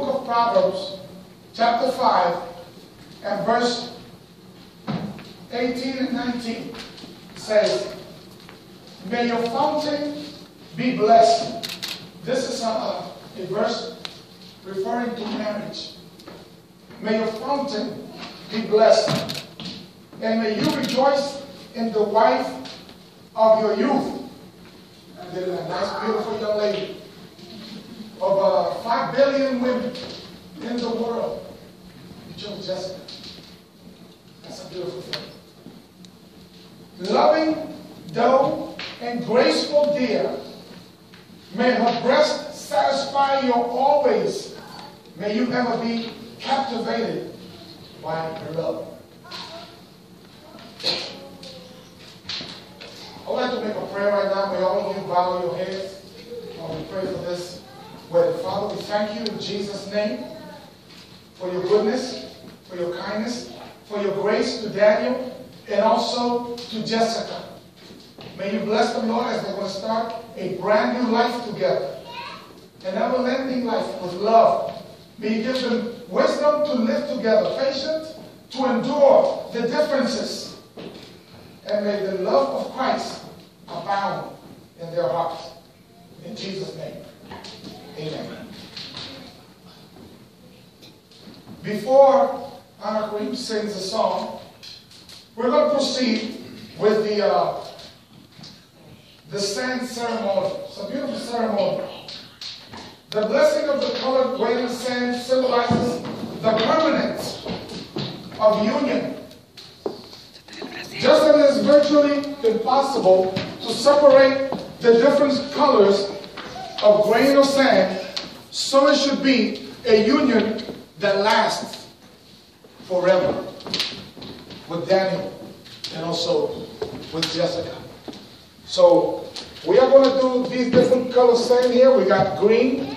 book of Proverbs, chapter 5, and verse 18 and 19. says, May your fountain be blessed. This is a, a verse referring to marriage. May your fountain be blessed. And may you rejoice in the wife of your youth and a nice, beautiful young lady. Of uh, five billion women in the world, you chose Jessica. That's a beautiful thing. Loving, doe, and graceful deer, may her breast satisfy you always. May you ever be captivated by her love. I'd like to make a prayer right now. May all of you bow your heads while we pray for this wedding. Father, we thank you in Jesus' name for your goodness, for your kindness, for your grace to Daniel and also to Jessica. May you bless them, Lord, as going to start a brand new life together. An ever-ending life with love. May you give them wisdom to live together, patience to endure the differences. And may the love of Christ abound in their hearts. In Jesus' name, amen. Before Anna Kareem sings a song, we're going to proceed with the, uh, the sand ceremony. It's a beautiful ceremony. The blessing of the colored grain of sand symbolizes the permanence of union. Just as it's virtually impossible to separate the different colors of grain of sand, so it should be a union that lasts forever with Daniel and also with Jessica. So we are going to do these different colors sand here. We got green,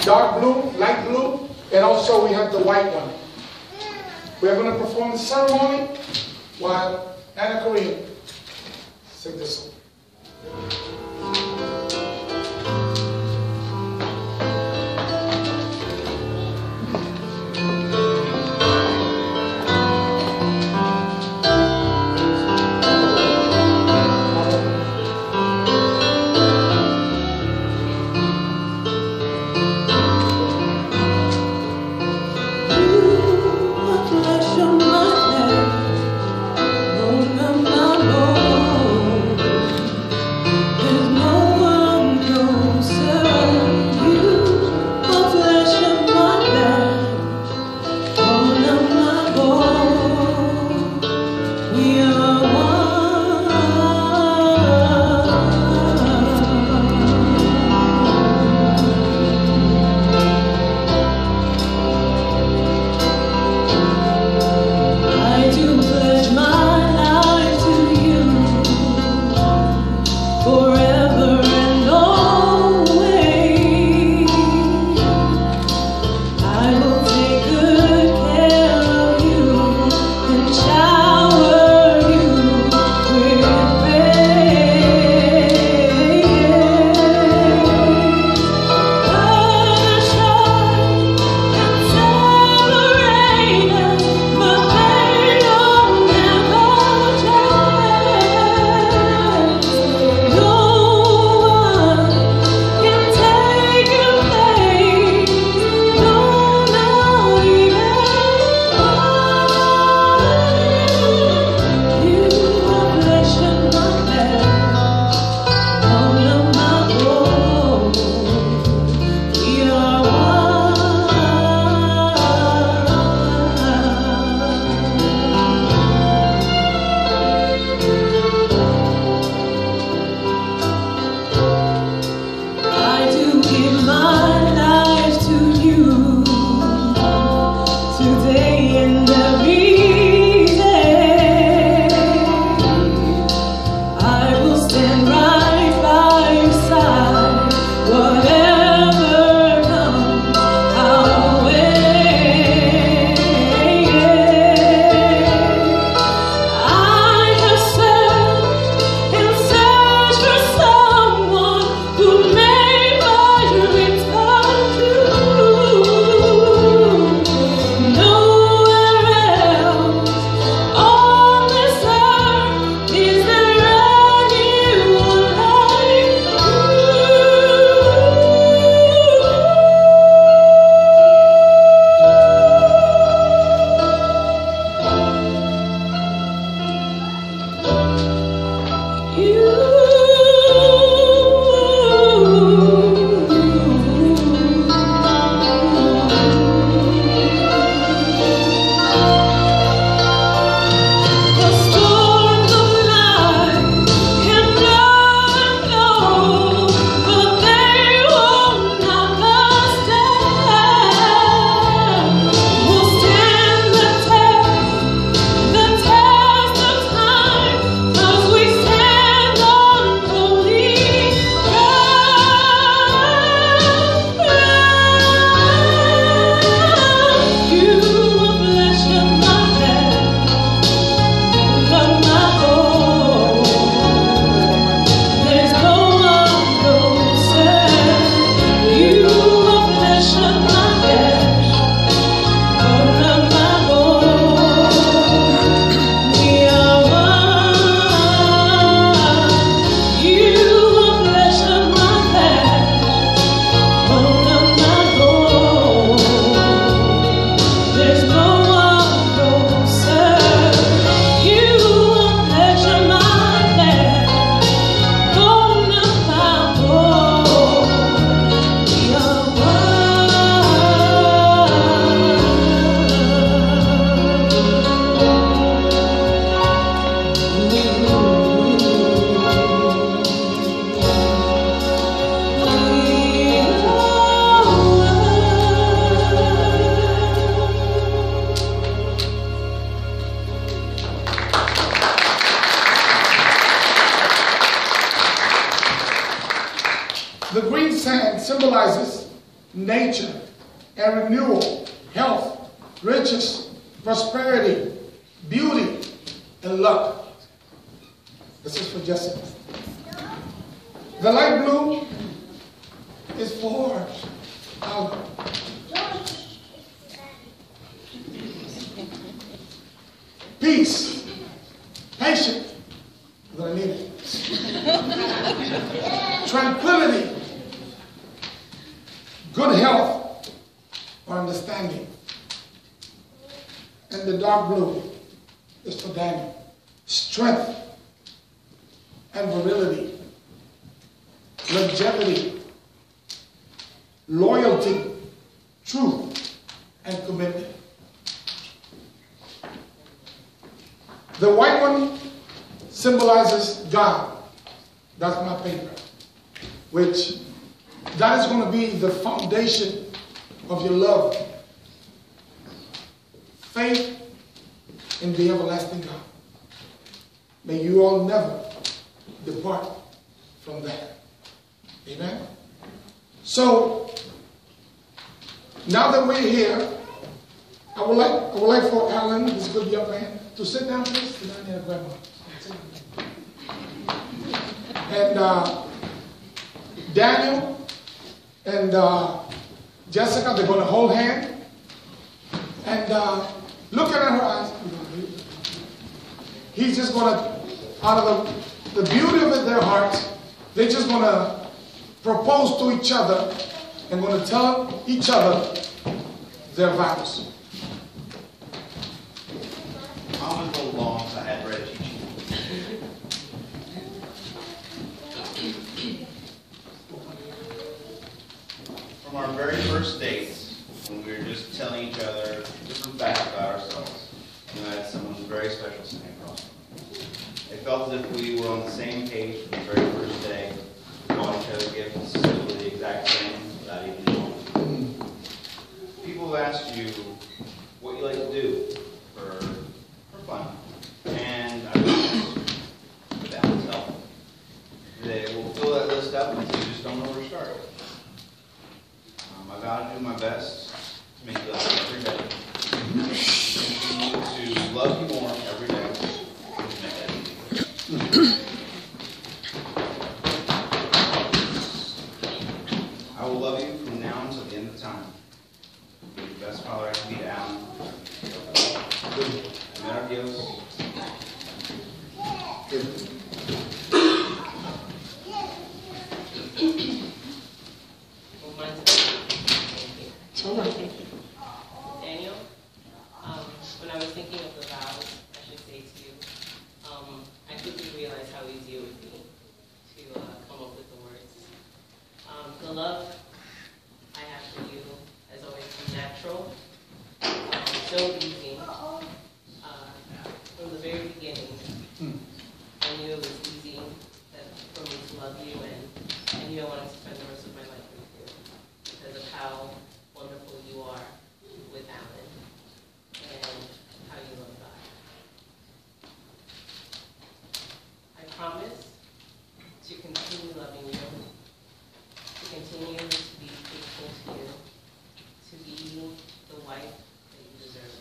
dark blue, light blue, and also we have the white one. We are going to perform the ceremony while Anna Kareem sing this song. This is for Jessica. The light blue is for Alva. Peace, patience, I'm gonna need it. Tranquility, good health or understanding. And the dark blue is for Daniel. Strength The white one symbolizes God. That's my paper. Which that is going to be the foundation of your love. Faith in the everlasting God. May you all never depart from that. Amen. So now that we're here, I would like I would like for Alan, this good young man, to sit down, please. Down there, Grandma. And uh, Daniel and uh, Jessica, they're going to hold hand. And uh, look at her eyes. He's just going to, out of the, the beauty of their hearts, they're just going to propose to each other and going to tell each other their vows. I'm going to go long, so I had read teaching. From our very first dates, when we were just telling each other different facts about ourselves, we had someone very special sitting across. It felt as if we were on the same page from the very first day, calling each other gifts, still the exact same, without even knowing. People have asked you what you like to do for, for fun. And I was with Alan's help. They will fill that list up and you just don't know where to start. I gotta do my best to make you laugh every day. To love you more every day. I will love you from now until the end of time. Be the best father I can be to Alan. Dios. Well, mine's- Thank you. Daniel, um, when I was thinking of the vows, I should say to you, um, I quickly realized how easy it would be to uh, come up with the words. Um, the love I have for you has always been natural, um, so easy. Uh, from the very beginning, I knew it was easy that, for me to love you, and I knew I wanted to spend the rest of my life with you because of how wonderful you are with Alan and how you love God. I promise to continue loving you, to continue to be faithful to you, to be the wife that you deserve.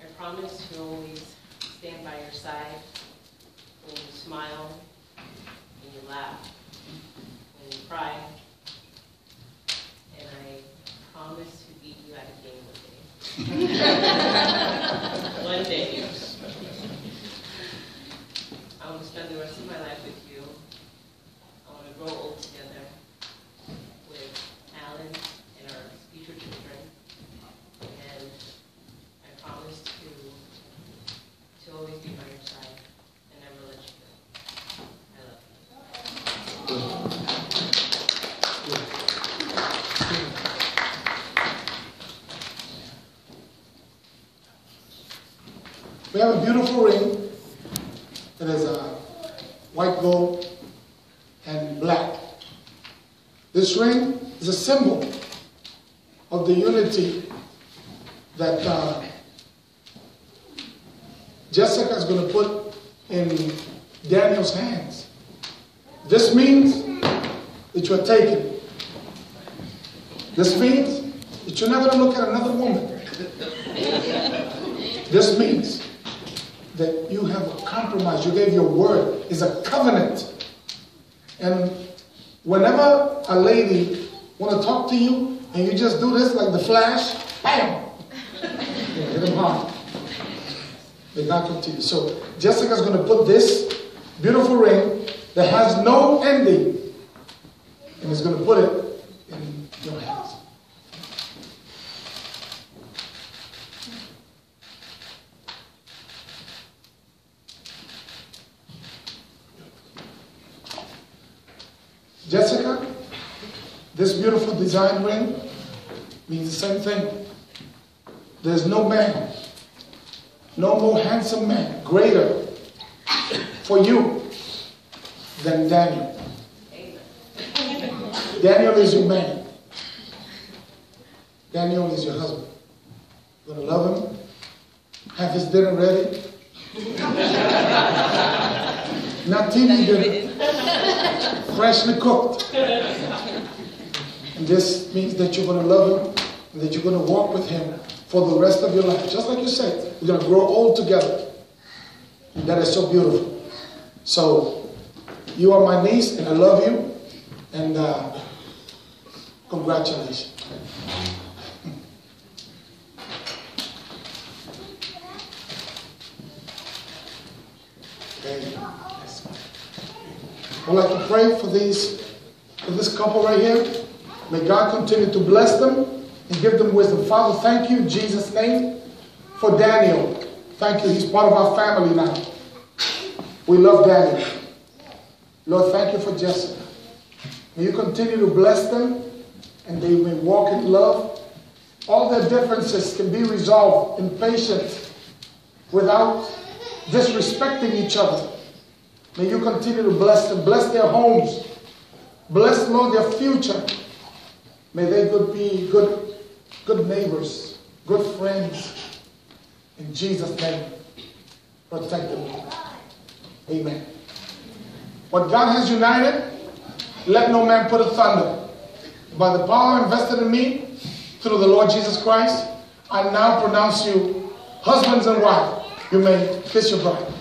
I promise to always stand by your side when you smile, when you laugh, when you cry. And I promise to beat you at a game one day. One day. I want to spend the rest of my life with you. I want to grow old together with Alan and our future children. And I promise to, to always be by your side and never let you go. I love you. We have a beautiful ring that is uh, white gold and black. This ring is a symbol of the unity that uh, Jessica is going to put in Daniel's hands. This means that you're taken. This means that you're not going to look at another woman. This means that you have a compromise. You gave your word. It's a covenant. And whenever a lady want to talk to you and you just do this like the flash, bam, hit them hard. May God continue. So Jessica's going to put this beautiful ring that has no ending and is going to put it in your hands. Jessica, design ring means the same thing. There's no man, no more handsome man, greater for you than Daniel. Daniel is your man. Daniel is your husband. You're gonna love him, have his dinner ready. Not TV dinner, freshly cooked. And this means that you're gonna love him and that you're gonna walk with him for the rest of your life. Just like you said, you're gonna grow old together. And that is so beautiful. So, you are my niece, and I love you. And uh, congratulations. Okay. I'd like to pray for these, for this couple right here. May God continue to bless them and give them wisdom. Father, thank you in Jesus' name for Daniel. Thank you. He's part of our family now. We love Daniel. Lord, thank you for Jessica. May you continue to bless them and they may walk in love. All their differences can be resolved in patience without disrespecting each other. May you continue to bless them, bless their homes, bless, Lord, their future. May they good be good, good neighbors, good friends. In Jesus' name, protect them. Amen. What God has united, let no man put asunder. By the power invested in me through the Lord Jesus Christ, I now pronounce you husbands and wives. You may kiss your bride.